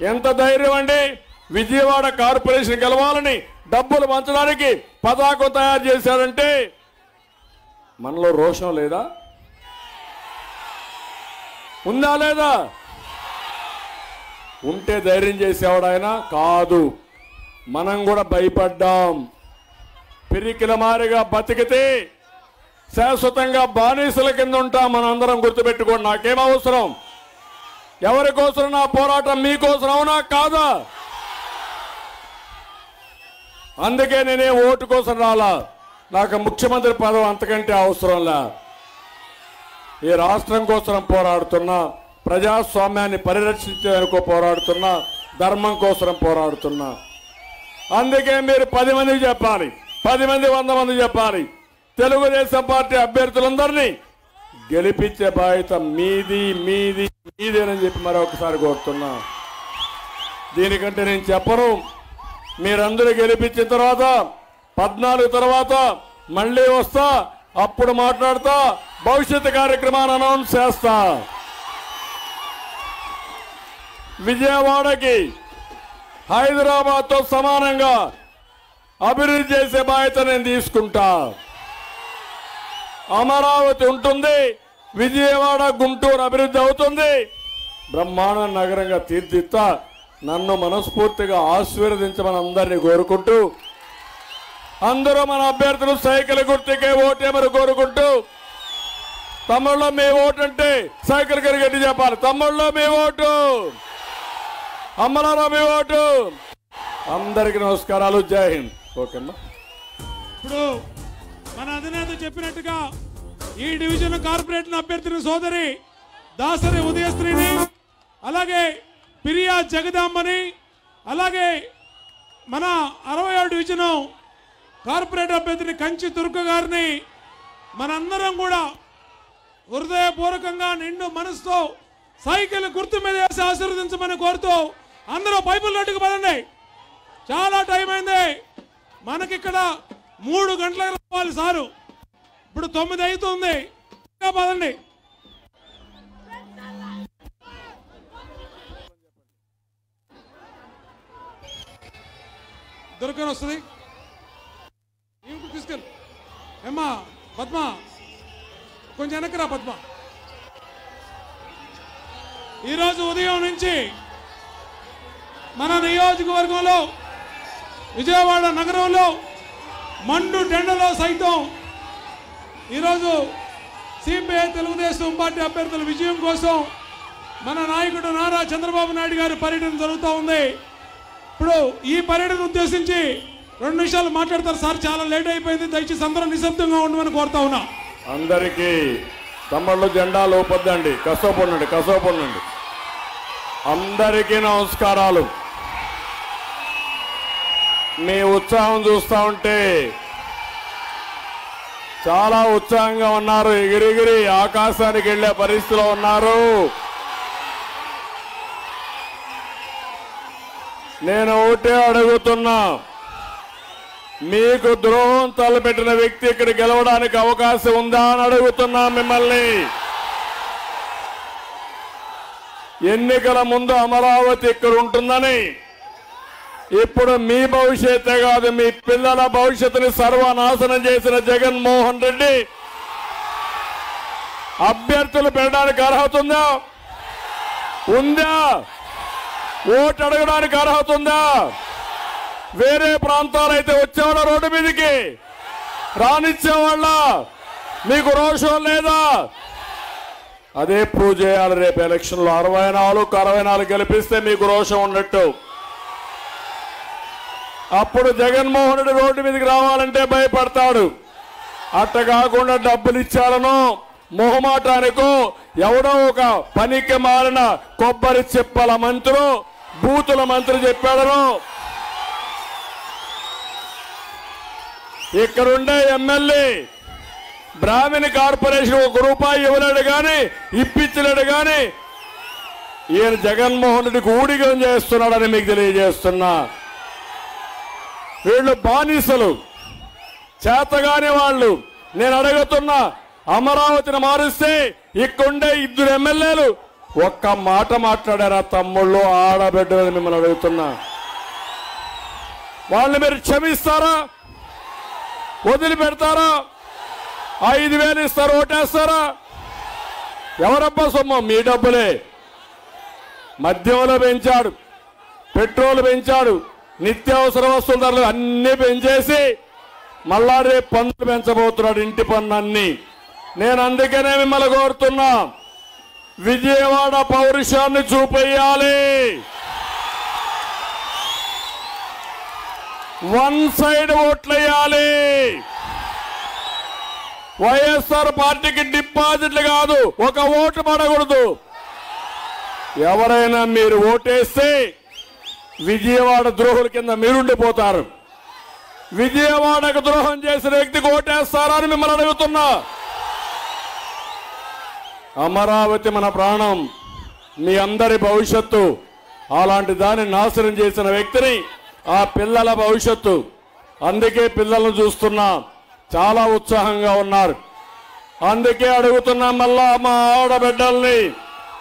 ఎంత ధైర్యం అండి? విజయవాడ కార్పొరేషన్ గెలవాలని డబ్బులు పంచడానికి పతాకం తయారు చేశాడంటే మనలో రోషం లేదా? ఉందా లేదా? ఉంటే ధైర్యం చేసేవాడు ఆయన కాదు. మనం కూడా భయపడ్డాం. పిరికిల మారిగా బతికితే శాశ్వతంగా బానిసల కింద ఉంటాం. మనందరం గుర్తుపెట్టుకోండి. నాకేం అవసరం? ఎవరి కోసం నా పోరాటం మీకోసం అవునా? కాదా? అందుకే నేనే ఓటు కోసం రాలా. నాకు ముఖ్యమంత్రి పదవి అంతకంటే అవసరంలా ఈ రాష్ట్రం కోసం పోరాడుతున్నా ప్రజాస్వామ్యాన్ని పరిరక్షించేందుకు పోరాడుతున్నా ధర్మం కోసం పోరాడుతున్నా. అందుకే మీరు పది మందికి చెప్పాలి పది మంది వంద మంది చెప్పాలి. తెలుగుదేశం పార్టీ అభ్యర్థులందరినీ గెలిపించే బాధ్యత మీది మీది మీదేనని చెప్పి మరొకసారి కోరుతున్నా. దీనికంటే నేను చెప్పను. మీరందరూ గెలిపించిన తర్వాత పద్నాలుగు తర్వాత మళ్ళీ వస్తా అప్పుడు మాట్లాడతా భవిష్యత్ కార్యక్రమాన్ని అనౌన్స్ చేస్తా. విజయవాడకి హైదరాబాద్తో సమానంగా అభివృద్ధి చేసే బాధ్యత నేను తీసుకుంటా. అమరావతి ఉంటుంది విజయవాడ గుంటూరు అభివృద్ధి అవుతుంది. బ్రహ్మాండ నగరంగా తీర్చిత్తా నన్ను మనస్ఫూర్తిగా ఆశీర్వదించమని అందరినీ కోరుకుంటూ అందరూ మన అభ్యర్థులు సైకిల్ గుర్తుకే ఓటేమని కోరుకుంటూ తమ్ముళ్ళు మీ ఓటు అంటే సైకిల్ గట్టి చెప్పాలి. తమ్ముళ్ళు మీ ఓటు అమ్మలారా మీ ఓటు. అందరికి నమస్కారాలు. జై హింద్. ఓకేమ్మా. ఇప్పుడు మన అధినేత చెప్పినట్టుగా ఈ డివిజన్ కార్పొరేషన్ అభ్యర్థిని సోదరి దాసరి ఉదయశ్రీని అలాగే పిరియా జగదాంబని అలాగే మన అరవై డివిజన్ కార్పొరేట్ అభ్యర్థిని కంచి దుర్గ గారిని మనందరం కూడా హృదయపూర్వకంగా నిండు మనసుతో సైకిల్ గుర్తు మీద వేసి ఆశీర్వదించమని కోరుతూ అందరూ పైపులు నట్టుకు పడండి చాలా టైం అయింది. మనకిక్కడ మూడు గంటలకు రావాలి సారు. ఇప్పుడు తొమ్మిది అవుతుంది ఇంకా పదండి. దొరకని వస్తుంది. ఇంకు తీసుకెళ్ళి. ఏమ్మా పద్మ కొంచెం వెనకరా పద్మ. ఈరోజు ఉదయం నుంచి మన నియోజకవర్గంలో విజయవాడ నగరంలో మండు టెండలో సైతం ఈరోజు సిపిఐ తెలుగుదేశం పార్టీ అభ్యర్థుల విజయం కోసం మన నాయకుడు నారా చంద్రబాబు నాయుడు గారి పర్యటన జరుగుతూ ఉంది. ఇప్పుడు ఈ పర్యటన ఉద్దేశించి రెండు నిమిషాలు మాట్లాడతారు సార్ చాలా లేట్ అయిపోయింది. దయచేసి అందరూ నిశ్శబ్దంగా ఉండమని కోరుతా ఉన్నా. అందరికీ తమ్ముళ్ళు జెండాలు లోపొద్దండి కసోపండి కసోపండి అందరికీ నమస్కారాలు. మీ ఉత్సాహం చూస్తా ఉంటే చాలా ఉత్సాహంగా ఉన్నారు. ఎగిరిగిరి ఆకాశానికి వెళ్ళే పరిస్థితిలో ఉన్నారు. నేను ఒకటే అడుగుతున్నా మీకు ద్రోహం తలపెట్టిన వ్యక్తి ఇక్కడ గెలవడానికి అవకాశం ఉందా అని అడుగుతున్నా మిమ్మల్ని. ఎన్నికల ముందు అమరావతి ఇక్కడ ఉంటుందని ఇప్పుడు మీ భవిష్యత్తే కాదు మీ పిల్లల భవిష్యత్తుని సర్వనాశనం చేసిన జగన్మోహన్ రెడ్డి. అభ్యర్థులు పెట్టడానికి అర్హత ఉందా? ఉందా? ఓటు అడగడానికి అర్హత ఉందా? వేరే ప్రాంతాలైతే వచ్చేవాళ్ళ రోడ్డు మీదకి. రానిచ్చేవాళ్ళ. మీకు రోషం లేదా? అదే ప్రూవ్ చేయాలి రేపు ఎలక్షన్లో. అరవై నాలుగు అరవై నాలుగు గెలిపిస్తే మీకు రోషం ఉన్నట్టు. అప్పుడు జగన్మోహన్ రెడ్డి రోడ్డు మీదకి రావాలంటే భయపడతాడు. అట్ట కాకుండా డబ్బులు ఇచ్చారనో మొహమాటానికో ఎవడో ఒక పనికి మారిన కొబ్బరి చెప్పల మంత్రు బూతుల మంత్రి చెప్పాడనో. ఇక్కడుండే ఎమ్మెల్యే బ్రాహ్మణి కార్పొరేషన్ ఒక రూపాయి ఇవ్వలేడు కానీ ఇప్పించలేడు కానీ ఈయన జగన్మోహన్ రెడ్డికి ఊడిగం చేస్తున్నాడని మీకు తెలియజేస్తున్నా. వీళ్ళు బానిసలు. చేతగాని వాళ్ళు. నేను అడుగుతున్నా అమరావతిని మారుస్తే ఇక్కడుండే ఇద్దరు ఎమ్మెల్యేలు. ఒక్క మాట మాట్లాడారా తమ్ముళ్ళు ఆడబిడ్డలని మిమ్మల్ని అడుగుతున్నా. వాళ్ళని మీరు క్షమిస్తారా? వదిలిపెడతారా? ఐదు వేలు ఇస్తారు ఓటేస్తారా? ఎవరబ్బా సొమ్ము? మీ డబ్బులే. మద్యంలో పెంచాడు పెట్రోల్ పెంచాడు నిత్యావసర వస్తువుల ధరలు అన్నీ పెంచేసి మళ్ళా రేపు పన్నులు పెంచబోతున్నాడు ఇంటి పన్ను అన్ని నేను అందుకనే మిమ్మల్ని కోరుతున్నా విజయవాడ పౌరుషాన్ని చూపెయ్యాలి. వన్ సైడ్ ఓట్లేయాలి. వైఎస్ఆర్ పార్టీకి డిపాజిట్లు కాదు ఒక ఓటు పడకూడదు. ఎవరైనా మీరు ఓటేస్తే విజయవాడ ద్రోహుల కింద మీరుండిపోతారు. విజయవాడకు ద్రోహం చేసిన వ్యక్తికి ఓటేస్తారా అని మిమ్మల్ని అడుగుతున్నా. అమరావతి మన ప్రాణం. మీ అందరి భవిష్యత్తు. అలాంటి దాన్ని నాశనం చేసిన వ్యక్తిని ఆ పిల్లల భవిష్యత్తు. అందుకే పిల్లలను చూస్తున్నా. చాలా ఉత్సాహంగా ఉన్నారు. అందుకే అడుగుతున్నా మళ్ళా మా ఆడబిడ్డల్ని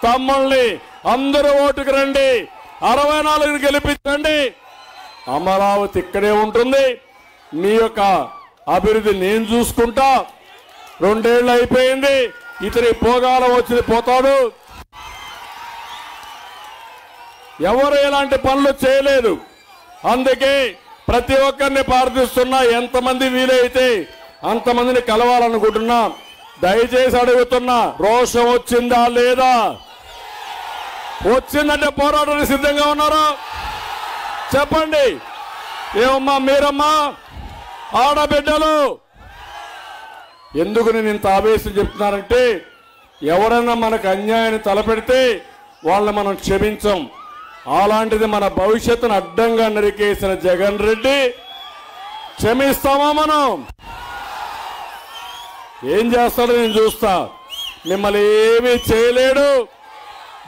తమ్ముల్ని అందరూ ఓటుకు రండి. అరవై నాలుగుని గెలిపించండి. అమరావతి ఇక్కడే ఉంటుంది. మీ యొక్క అభివృద్ధి నేను చూసుకుంటా. రెండేళ్ళు అయిపోయింది. ఇతని పోగాలం వచ్చి పోతాడు. ఎవరు ఎలాంటి పనులు చేయలేదు. అందుకే ప్రతి ఒక్కరిని ప్రార్థిస్తున్నా ఎంతమంది వీలైతే అంతమందిని కలవాలనుకుంటున్నా. దయచేసి అడుగుతున్నా రోషం వచ్చిందా లేదా? వచ్చిందంటే పోరాటానికి సిద్ధంగా ఉన్నారా? చెప్పండి. ఏమమ్మా మీరమ్మా ఆడబిడ్డలు ఎందుకు నేను ఇంత ఆవేశం చెప్తున్నానంటే ఎవరైనా మనకు అన్యాయాన్ని తలపెడితే వాళ్ళని మనం క్షమించం. అలాంటిది మన భవిష్యత్తును అడ్డంగా నరికేసిన జగన్ రెడ్డి క్షమిస్తామా మనం? ఏం చేస్తాడో నేను చూస్తా. మిమ్మల్ని ఏమీ చేయలేడు.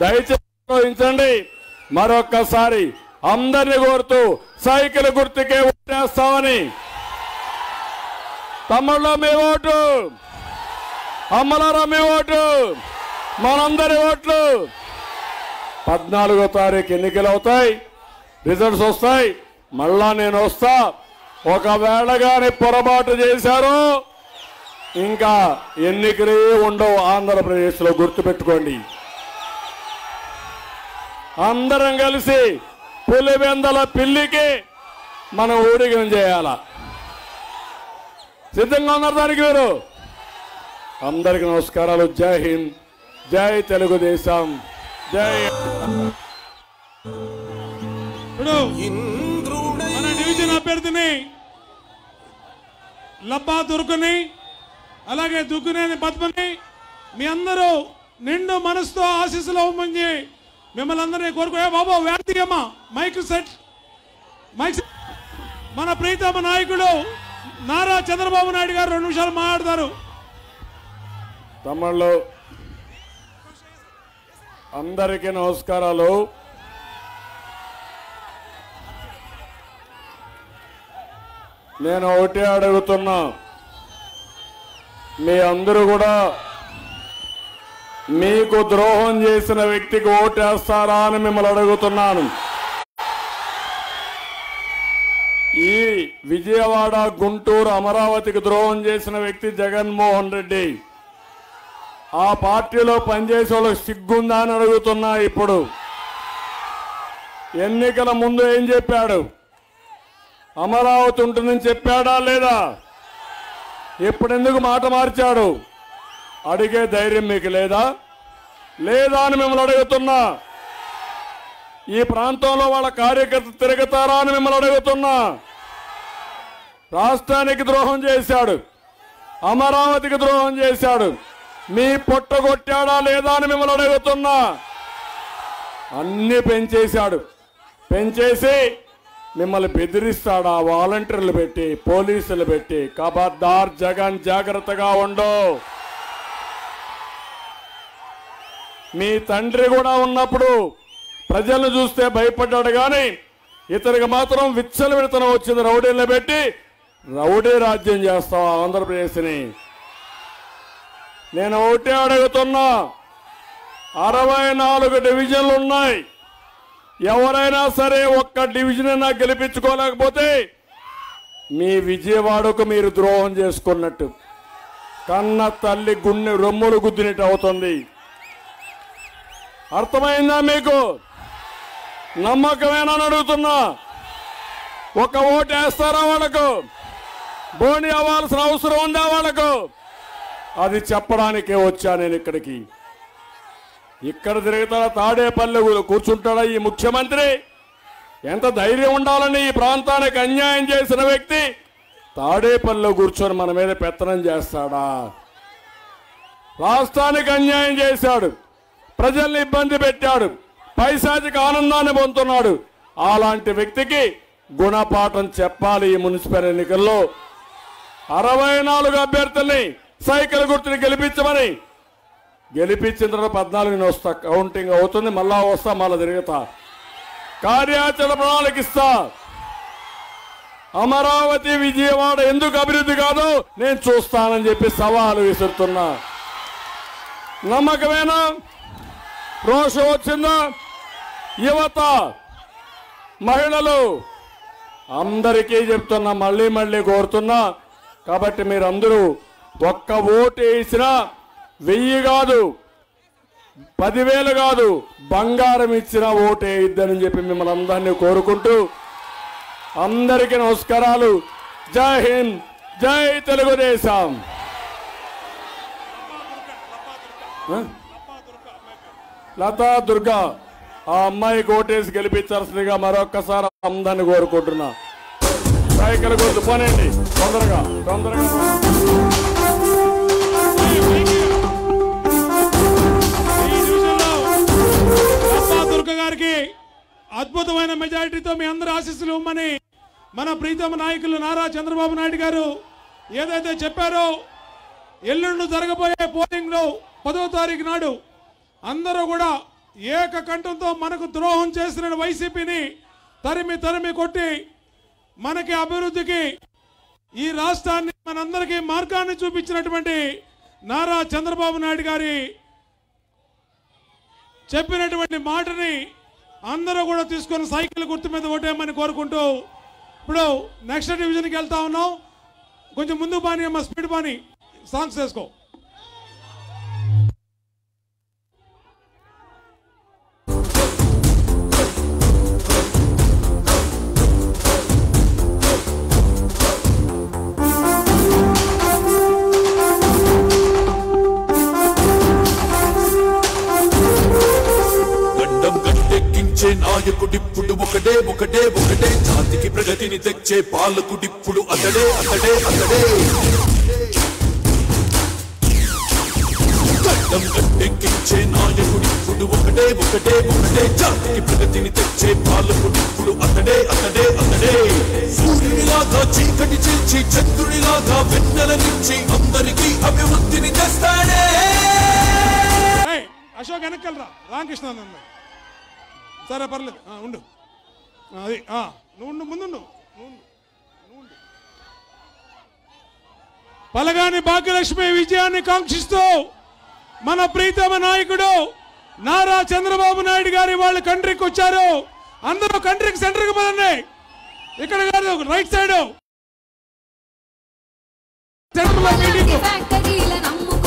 దయచేసి ఆలోచించండి మరొక్కసారి అందరిని కోరుతూ సైకిల్ గుర్తుకే ఓటేస్తామని తమ్ముళ్ళ మీ ఓటు. అమ్మలారా మీ ఓటు. మనందరి ఓట్లు. పద్నాలుగో తారీఖు ఎన్నికలు అవుతాయి. రిజల్ట్స్ వస్తాయి. మళ్ళా నేను వస్తా. ఒకవేళ గాని పొరపాటు చేశారు ఇంకా ఎన్నికలే ఉండవు. ఆంధ్రప్రదేశ్లో గుర్తుపెట్టుకోండి. అందరం కలిసి పులివెందల పిల్లికి మనం ఊడిగం చేయాల. సిద్ధంగా ఉన్నారు దానికి మీరు? అందరికి నమస్కారాలు. జై హింద్. జై తెలుగుదేశం. జై మన డివిజన్ అభ్యర్థిని లబ్బా దొరుకుని అలాగే దుగ్గునేని బతుకుని మీ అందరూ నిండు మనసుతో ఆశీస్సులు అవ్వమని మిమ్మల్ని అందరినీ కోరుకో బాబు వేర్తీయమ్మ మైక్ సెట్. Mic set. మన ప్రీతమ నాయకుడు నారా చంద్రబాబు నాయుడు గారు రెండు నిమిషాలు మాట్లాడతారు. తమ్ముళ్ళు అందరికీ నమస్కారాలు. నేను ఒకటే అడుగుతున్నా. మీ అందరూ కూడా మీకు ద్రోహం చేసిన వ్యక్తికి ఓటేస్తారా అని మిమ్మల్ని అడుగుతున్నాను. ఈ విజయవాడ గుంటూరు అమరావతికి ద్రోహం చేసిన వ్యక్తి జగన్మోహన్ రెడ్డి. ఆ పార్టీలో పనిచేసే వాళ్ళకి సిగ్గుందా అని అడుగుతున్నా ఇప్పుడు. ఎన్నికల ముందు ఏం చెప్పాడు? అమరావతి ఉంటుందని చెప్పాడా లేదా? ఎప్పుడెందుకు మాట మార్చాడు? అడిగే ధైర్యం మీకు లేదా? లేదా అని మిమ్మల్ని అడుగుతున్నా. ఈ ప్రాంతంలో వాళ్ళ కార్యకర్త తిరుగుతారా అని మిమ్మల్ని అడుగుతున్నా. రాష్ట్రానికి ద్రోహం చేశాడు. అమరావతికి ద్రోహం చేశాడు. మీ పొట్టగొట్టాడా లేదా అని మిమ్మల్ని అడుగుతున్నా. అన్ని పెంచేశాడు. పెంచేసి మిమ్మల్ని బెదిరిస్తాడా? వాలంటీర్లు పెట్టి పోలీసులు పెట్టి కబద్దార్ జగన్ జాగ్రత్తగా ఉండవు మీ తండ్రి కూడా ఉన్నప్పుడు ప్రజలను చూస్తే భయపడ్డాడు కానీ ఇతనికి మాత్రం విచ్చల విడతనం వచ్చింది. రౌడీలను పెట్టి రౌడీ రాజ్యం చేస్తాం ఆంధ్రప్రదేశ్ని. నేను ఒకటే అడుగుతున్నా అరవై నాలుగు డివిజన్లు ఉన్నాయి. ఎవరైనా సరే ఒక్క డివిజన్ అయినా గెలిపించుకోలేకపోతే మీ విజయవాడకు మీరు ద్రోహం చేసుకున్నట్టు. కన్న తల్లి గుండె రొమ్ములు గుద్దినట్టు అవుతుంది. అర్థమైందా మీకు? నమ్మకమేనా అడుగుతున్నా. ఒక ఓటు వేస్తారా వాళ్ళకు? బోని అవ్వాల్సిన అవసరం ఉందా వాళ్ళకు? అది చెప్పడానికే వచ్చా నేను ఇక్కడికి. ఇక్కడ తిరుగుతాడా తాడేపల్లి కూర్చుంటాడా ఈ ముఖ్యమంత్రి? ఎంత ధైర్యం ఉండాలని ఈ ప్రాంతానికి అన్యాయం చేసిన వ్యక్తి తాడేపల్లిలో కూర్చొని మన మీద పెత్తనం చేస్తాడా? రాష్ట్రానికి అన్యాయం చేశాడు. ప్రజల్ని ఇబ్బంది పెట్టాడు. పైశాచిక ఆనందాన్ని పొందుతున్నాడు. అలాంటి వ్యక్తికి గుణపాఠం చెప్పాలి ఈ మున్సిపల్ ఎన్నికల్లో. అరవై నాలుగు అభ్యర్థుల్ని సైకిల్ గుర్తుని గెలిపించమని. గెలిపించిన తర్వాత పద్నాలుగుని వస్తా కౌంటింగ్ అవుతుంది మళ్ళా వస్తా మళ్ళా తిరుగుతా. కార్యాచరణ ప్రణాళిక ఇస్తా. అమరావతి విజయవాడ ఎందుకు అభివృద్ధి కాదు నేను చూస్తానని చెప్పి సవాలు విసురుతున్నా. నమ్మకమేనా? రోషం వచ్చిందా యువత మహిళలు అందరికీ చెప్తున్నా మళ్ళీ మళ్ళీ కోరుతున్నా కాబట్టి మీరందరూ ఒక్క ఓటు వేసినా వెయ్యి కాదు పదివేలు కాదు బంగారం ఇచ్చిన ఓటు వేయిద్దని చెప్పి మిమ్మల్ని అందరినీ కోరుకుంటూ అందరికీ నమస్కారాలు. జై హింద్ జై తెలుగుదేశం. లతా దుర్గా ఆ అమ్మాయి ఓటేసి గెలిపించాల్సిందిగా మరొక్కసారి అందరిని కోరుకుంటున్నా. సైకిల్ గుర్తు పోనండి తొందరగా తొందరగా. దుర్గ గారికి అద్భుతమైన మెజారిటీతో మీ అందరి ఆశీస్సులు ఇవ్వమని మన ప్రీతమ నాయకులు నారా చంద్రబాబు నాయుడు గారు ఏదైతే చెప్పారో ఎల్లుండి జరగబోయే పోలింగ్లో పదో తారీఖు నాడు అందరూ కూడా ఏకకంఠంతో మనకు ద్రోహం చేసిన వైసీపీని తరిమి తరిమి కొట్టి మనకి అభివృద్ధికి ఈ రాష్ట్రాన్ని మనందరికీ మార్గాన్ని చూపించినటువంటి నారా చంద్రబాబు నాయుడు గారి చెప్పినటువంటి మాటని అందరూ కూడా తీసుకొని సైకిల్ గుర్తు మీద ఓటేయమని కోరుకుంటూ ఇప్పుడు నెక్స్ట్ డివిజన్కి వెళ్తా ఉన్నాం. కొంచెం ముందు బాని అమ్మ స్పీడ్ బాని సాంగ్స్ వేసుకో. జాతికి తెచ్చే పాలకుడిప్పుడు అతడే అతడే అతడే. గండం నాయకుడిప్పుడు ఒకటే ఒకటే ఒకటే. జాతికి ప్రగతిని తెచ్చే పాలకుడిప్పుడు అతడే అతడే అతడే. సూర్యునిలాగా చీకటి చేర్చి చంద్రునిలాగా వెన్నెల నుంచి అందరికీ అభివృద్ధిని తెస్తాడే. ఏయ్, అశోక్ వెనక్కెళ్ళరా? రామకృష్ణ సరే పర్లేదు. ఉండు. అది నువ్వు ఉండు ముందుండు. పలగాని భాగ్యలక్ష్మి విజయాన్ని కాంక్షిస్తూ మన ప్రీతమ నాయకుడు నారా చంద్రబాబు నాయుడు గారి వాళ్ళ కంట్రీకి వచ్చారు. అందరూ కంట్రీకి సెంటర్కి పదండి. ఇక్కడ కాదు రైట్ సైడ్.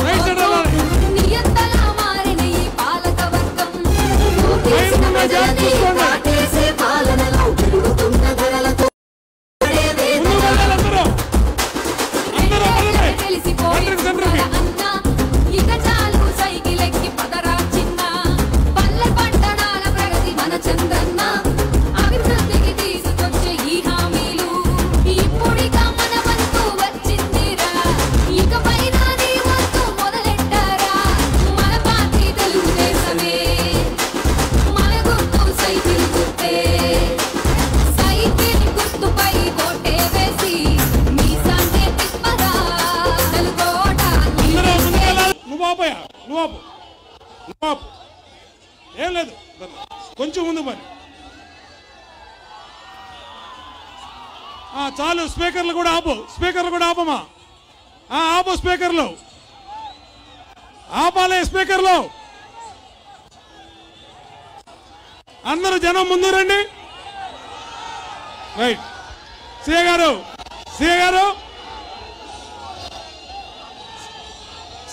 రైట్. నమ్ముకోవడం స్పీకర్లు కూడా ఆపు. స్పీకర్లు కూడా ఆపమా? ఆపు స్పీకర్లు. ఆపాలే స్పీకర్లు. అందరూ జనం ముందు రండి. రైట్. సీఏ గారు సీఏ గారు.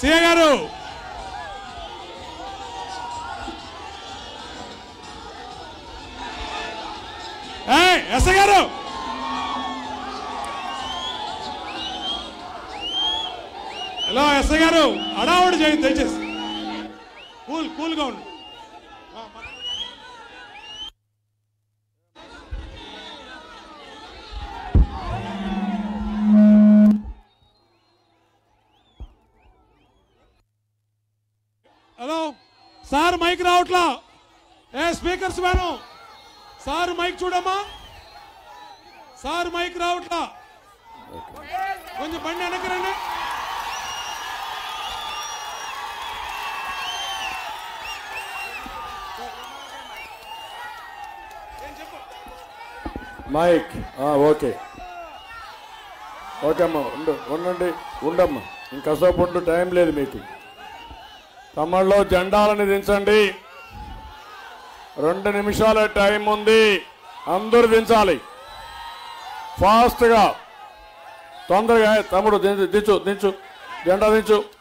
సీఏ గారు. ఎస్ఐ గారు. హలో ఎస్ఐ గారు అడావుడు చేయండి దయచేసి. కూల్ కూల్గా ఉండు. హలో సార్ మైక్ రావట్లా? ఏ స్పీకర్స్ వేను సార్ మైక్ చూడమ్మా. సార్ మైక్ రావట్లా? కొంచెం బండి వెనక్కి మైక్. ఓకే. ఓకే అమ్మా ఉండు ఉండండి ఉండమ్మా. ఇంకసేపు ఉండు టైం లేదు మీకు. తమ్ముళ్ళు జెండాలని దించండి. రెండు నిమిషాల టైం ఉంది. అందరూ దించాలి. ఫాస్ట్గా. తొందరగా తమ్ముడు దించు దించు దించు. జెండా దించు.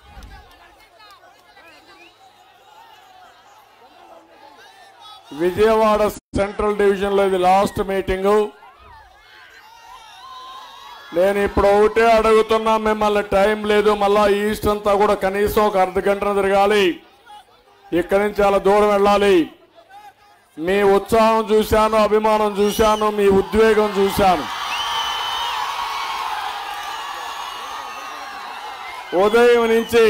విజయవాడ సెంట్రల్ డివిజన్లో ఇది లాస్ట్ మీటింగు. నేను ఇప్పుడు ఒకటే అడుగుతున్నా మిమ్మల్ని టైం లేదు మళ్ళా ఈస్ట్ అంతా కూడా కనీసం ఒక అర్ధ గంటన తిరగాలి. ఇక్కడి నుంచి చాలా దూరం వెళ్ళాలి. మీ ఉత్సాహం చూశాను అభిమానం చూశాను మీ ఉద్వేగం చూశాను. ఉదయం నుంచి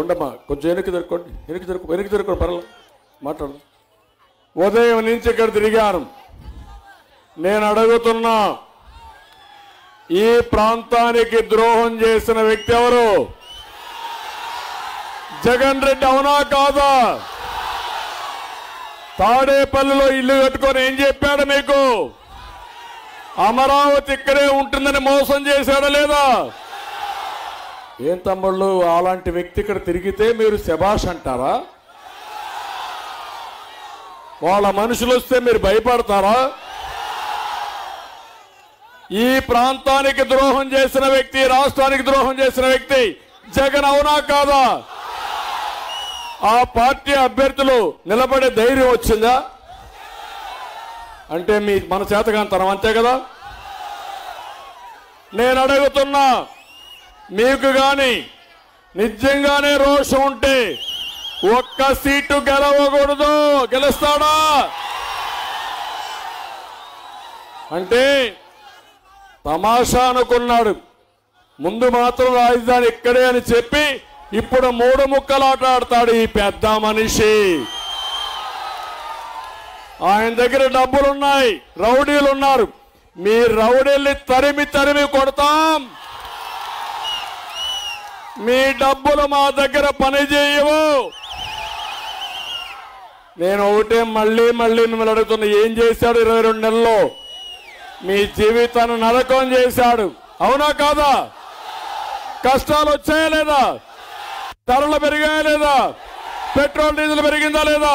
ఉండమ్మా కొంచెం వెనక్కి తిరుక్కోండి వెనక్కి తిరుక్కు వెనక్కి దొరకండి పర్వాలేదు మాట్లాడు ఉదయం నుంచి ఇక్కడ తిరిగాను. నేను అడుగుతున్నా ఈ ప్రాంతానికి ద్రోహం చేసిన వ్యక్తి ఎవరు? జగన్ రెడ్డి అవునా కాదా? తాడేపల్లిలో ఇల్లు కట్టుకొని ఏం చెప్పాడు మీకు? అమరావతి ఇక్కడే ఉంటుందని మోసం చేశాడా లేదా? ఏం తమ్ముళ్ళు అలాంటి వ్యక్తి ఇక్కడ తిరిగితే మీరు శభాష్ అంటారా? వాళ్ళ మనుషులు వస్తే మీరు భయపడతారా? ఈ ప్రాంతానికి ద్రోహం చేసిన వ్యక్తి రాష్ట్రానికి ద్రోహం చేసిన వ్యక్తి జగన్ అవునా కాదా? ఆ పార్టీ అభ్యర్థులు నిలబడే ధైర్యం వచ్చిందా? అంటే మీ మన చేతకాంతరం అంతే కదా? నేను అడుగుతున్నా మీకు కానీ నిజంగానే రోషం ఉంటే ఒక్క సీటు గెలవకూడదు. గెలుస్తాడా? అంటే తమాషా అనుకున్నాడు ముందు మాత్రం రాజధాని ఇక్కడే అని చెప్పి ఇప్పుడు మూడు ముక్కలాట ఆడతాడు ఈ పెద్ద మనిషి. ఆయన దగ్గర డబ్బులున్నాయి. రౌడీలు ఉన్నారు. మీ రౌడీల్ని తరిమి తరిమి కొడతాం. మీ డబ్బులు మా దగ్గర పని చేయవు నేను ఒకటే మళ్ళీ మళ్ళీ మిమ్మల్ని అడుగుతున్నా ఏం చేశాడు ఇరవై రెండు నెలల్లో? మీ జీవితాన్ని నరకం చేశాడు. అవునా కాదా? కష్టాలు వచ్చాయా లేదా? ధరలు పెరిగాయా లేదా? పెట్రోల్ డీజిల్ పెరిగిందా లేదా?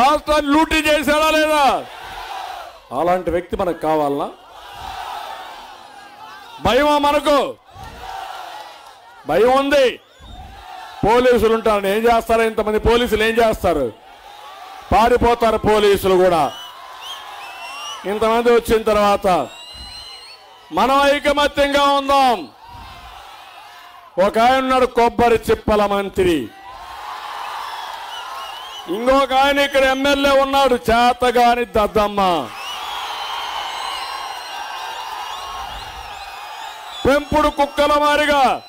రాష్ట్రాన్ని లూటీ చేశాడా లేదా? అలాంటి వ్యక్తి మనకు కావాలనా భయమా మనకు? భయం ఉంది. పోలీసులు ఉంటారు. ఏం చేస్తారు ఇంతమంది పోలీసులు ఏం చేస్తారు? పారిపోతారు పోలీసులు కూడా. ఇంతమంది వచ్చిన తర్వాత మనం ఐకమత్యంగా ఉందాం. ఒక ఆయన ఉన్నాడు కొబ్బరి చిప్పల మంత్రి. ఇంకొక ఆయన ఇక్కడ ఎమ్మెల్యే ఉన్నాడు చేతగాని దద్దమ్మ. పెంపుడు కుక్కల మారిగా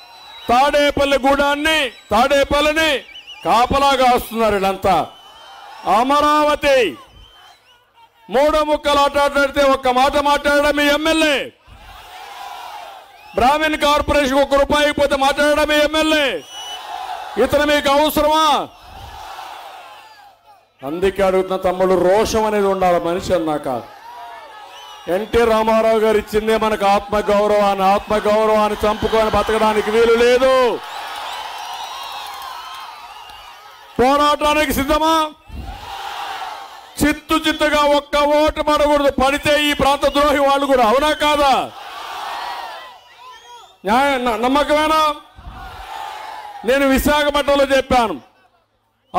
తాడేపల్లి గూడాన్ని తాడేపల్లిని కాపలాగా వస్తున్నారు వీళ్ళంతా. అమరావతి. మూడో ముక్కలు ఆటాడితే ఒక్క మాట మాట్లాడడం మీ ఎమ్మెల్యే. బ్రాహ్మణ్ కార్పొరేషన్ ఒక్క రూపాయి పోతే మాట్లాడడం మీ ఎమ్మెల్యే. ఇతను మీకు అవసరమా? అందుకే అడుగుతున్న తమ్ముడు రోషం అనేది ఉండాలి మనిషి అన్నాక. ఎన్టీ రామారావు గారు ఇచ్చిందే మనకు ఆత్మగౌరవాన్ని ఆత్మగౌరవాన్ని ఆత్మ గౌరవాన్ని చంపుకొని బతకడానికి వీలు లేదు. పోరాటానికి సిద్ధమా? చిత్తు చిత్తుగా ఒక్క ఓటు పడకూడదు. పడితే ఈ ప్రాంత ద్రోహి వాళ్ళు కూడా. అవునా కాదా? న్యాయ న- నమ్మకమేనా? నేను విశాఖపట్నంలో చెప్పాను.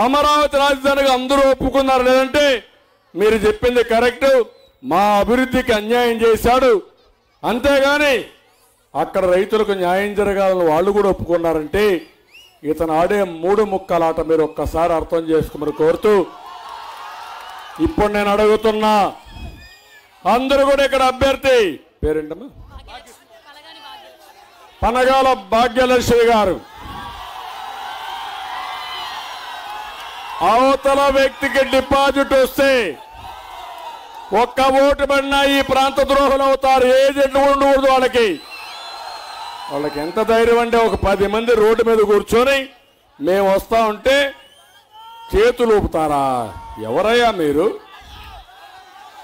అమరావతి రాజధానిగా అందరూ ఒప్పుకున్నారు. లేదంటే మీరు చెప్పింది కరెక్ట్. మా అభివృద్ధికి అన్యాయం చేశాడు. అంతేగాని అక్కడ రైతులకు న్యాయం జరగాలని వాళ్ళు కూడా ఒప్పుకున్నారంటే ఇతను ఆడే మూడు ముక్కలాట మీరు ఒక్కసారి అర్థం చేసుకోమని కోరుతూ ఇప్పుడు నేను అడుగుతున్నా. అందరూ కూడా ఇక్కడ అభ్యర్థి. పేరేంటమ్మా? పనగాల భాగ్యలక్ష్మి గారు. అవతల వ్యక్తికి డిపాజిట్ వస్తే ఒక్క ఓటు పడినా ఈ ప్రాంత ద్రోహులు అవుతారు. ఏజెంట్లు ఉండకూడదు వాళ్ళకి. వాళ్ళకి ఎంత ధైర్యం అంటే ఒక పది మంది రోడ్డు మీద కూర్చొని మేము వస్తా ఉంటే చేతులు ఊపుతారా? ఎవరయ్యా మీరు?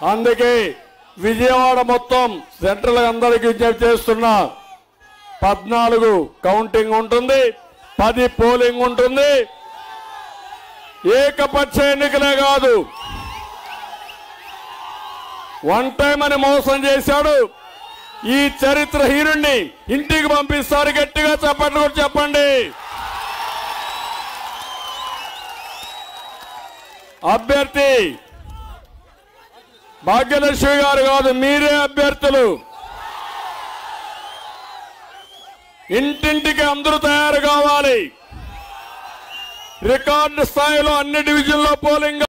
అందుకే విజయవాడ మొత్తం సెంట్రల్ అందరికి విజ్ఞప్తి చేస్తున్నా. పద్నాలుగు కౌంటింగ్ ఉంటుంది పది పోలింగ్ ఉంటుంది. ఏకపక్ష ఎన్నికలే కాదు. వన్ టైం అని మోసం చేశాడు. ఈ చరిత్ర హీరుణ్ణి ఇంటికి పంపిస్తారు గట్టిగా చెప్పండి కూడా చెప్పండి. అభ్యర్థి భాగ్యలక్ష్మి గారు కాదు మీరే అభ్యర్థులు. ఇంటింటికి అందరూ తయారు కావాలి. రికార్డు స్థాయిలో అన్ని డివిజన్లో పోలింగ్